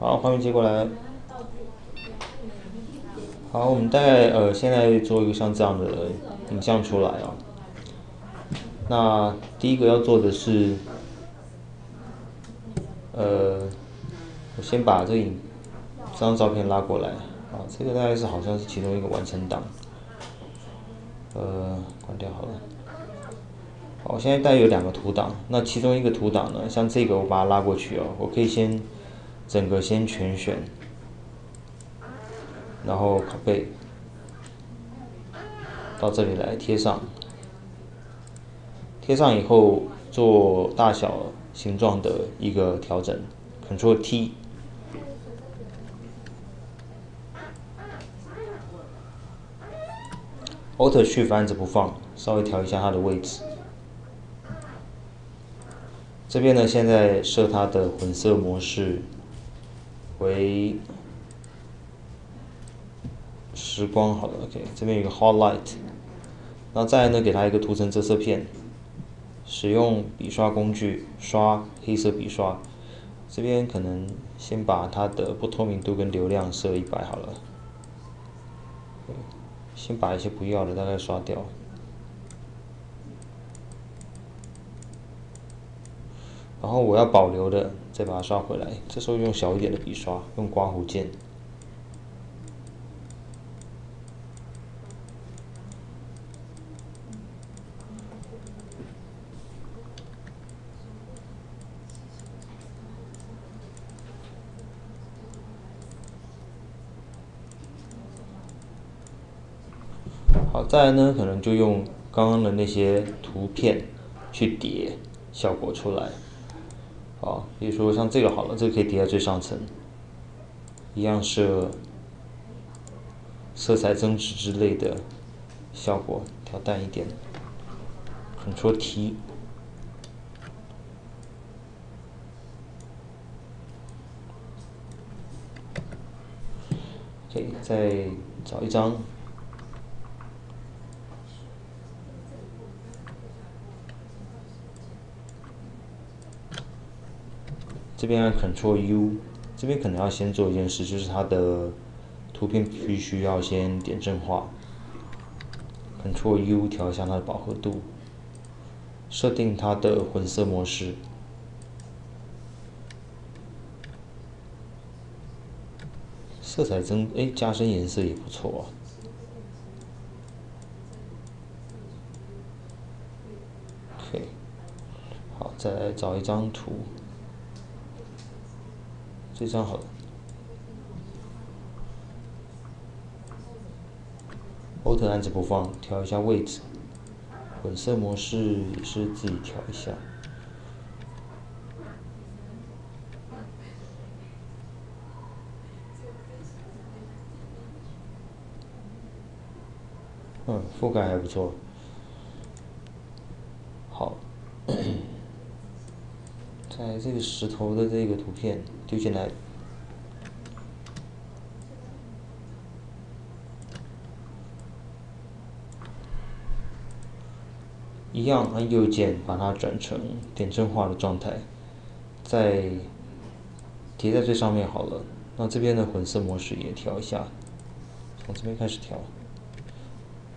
好，画面接过来。好，我们大概呃，现在做一个像这样的影像出来啊。那第一个要做的是，呃，我先把这影这张照片拉过来啊，这个大概是好像是其中一个完成档。呃，关掉好了。好，现在带有两个图档，那其中一个图档呢，像这个我把它拉过去哦，我可以先。整个先全选，然后拷贝到这里来贴上，贴上以后做大小形状的一个调整，Ctrl T，Alt 去翻着不放，稍微调一下它的位置。这边呢，现在设它的混色模式。为时光好了，OK，这边有个 Hot Light，然后再呢，给它一个涂层遮色片，使用笔刷工具刷黑色笔刷，这边可能先把它的不透明度跟流量设一百好了，先把一些不要的大概刷掉，然后我要保留的。再把它刷回来，这时候用小一点的笔刷，用刮胡键。好，再来呢，可能就用刚刚的那些图片去叠效果出来。好，比如说像这个好了，这个可以叠在最上层，一样是色彩增值之类的效果，调淡一点，Ctrl T，再找一张。这边按 Ctrl U，这边可能要先做一件事，就是它的图片必须要先点阵化。Ctrl U 调一下它的饱和度，设定它的混色模式，色彩增哎加深颜色也不错啊。OK，好，再来找一张图。这张好了，Alt 按着不放，调一下位置，混色模式也是自己调一下。嗯，覆盖还不错。好。在这个石头的这个图片丢进来，一样按右键把它转成点阵化的状态，再叠在最上面好了。那这边的混色模式也调一下，从这边开始调。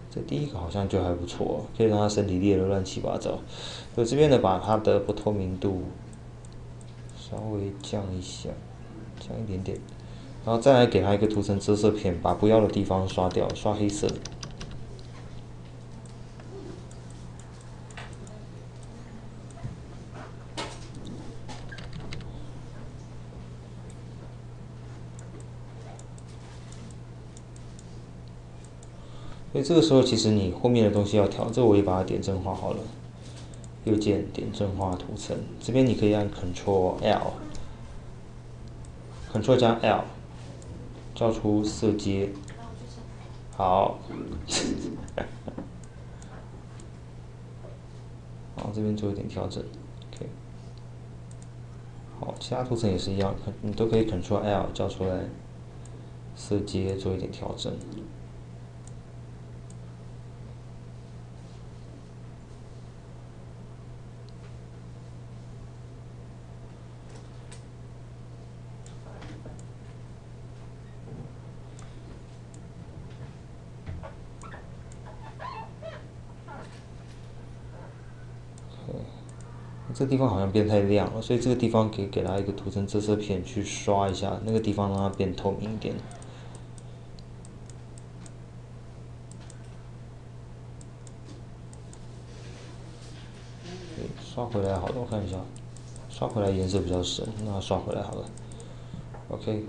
这第一个好像就还不错，可以让它身体裂得乱七八糟。我这边呢，把它的不透明度。稍微降一下，降一点点，然后再来给它一个涂层遮色片，把不要的地方刷掉，刷黑色。所以这个时候，其实你后面的东西要调，这我也把它点阵化好了。右键点阵化图层，这边你可以按 Ctrl L，Ctrl 加 L，照出色阶，好，好这边做一点调整，OK，好，其他图层也是一样，你都可以 Ctrl L 叫出来，色阶做一点调整。这地方好像变太亮了，所以这个地方可以给它一个涂层遮色片去刷一下，那个地方让它变透明一点。刷回来好了，我看一下，刷回来颜色比较深，那刷回来好了。OK。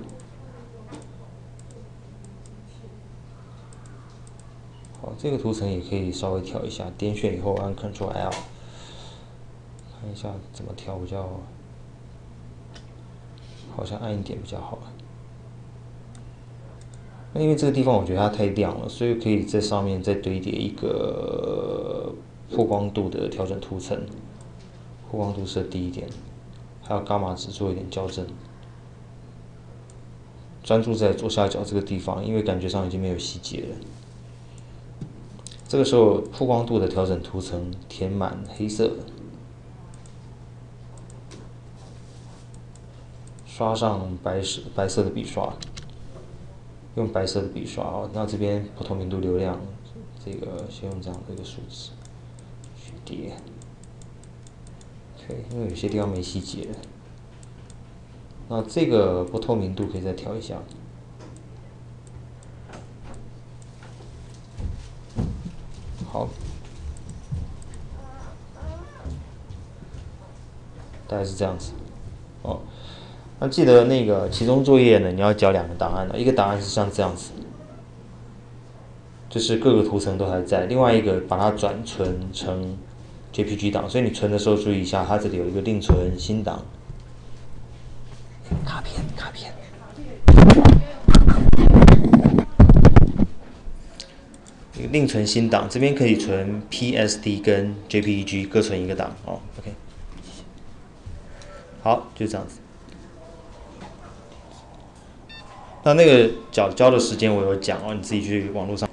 好，这个图层也可以稍微调一下，点选以后按 Ctrl L，一下怎么调比较，好像暗一点比较好。那因为这个地方我觉得它太亮了，所以可以在上面再堆叠一个曝光度的调整图层，曝光度设低一点，还有伽马值做一点校正。专注在左下角这个地方，因为感觉上已经没有细节了。这个时候，曝光度的调整图层填满黑色，刷上白色白色的笔刷，用白色的笔刷哦。那这边不透明度流量，这个先用这样的一个数字去叠。OK，因为有些地方没细节。那这个不透明度可以再调一下。好，大概是这样子。哦，那记得那个期中作业呢，你要交两个档案的，一个档案是像这样子，就是各个图层都还在；另外一个把它转存成 JPG 档，所以你存的时候注意一下，它这里有一个另存新档。卡片，卡片。另存新档，这边可以存 PSD 跟 JPEG 各存一个档哦。OK，好，就这样子。那那个缴交的时间我有讲哦，你自己去网络上。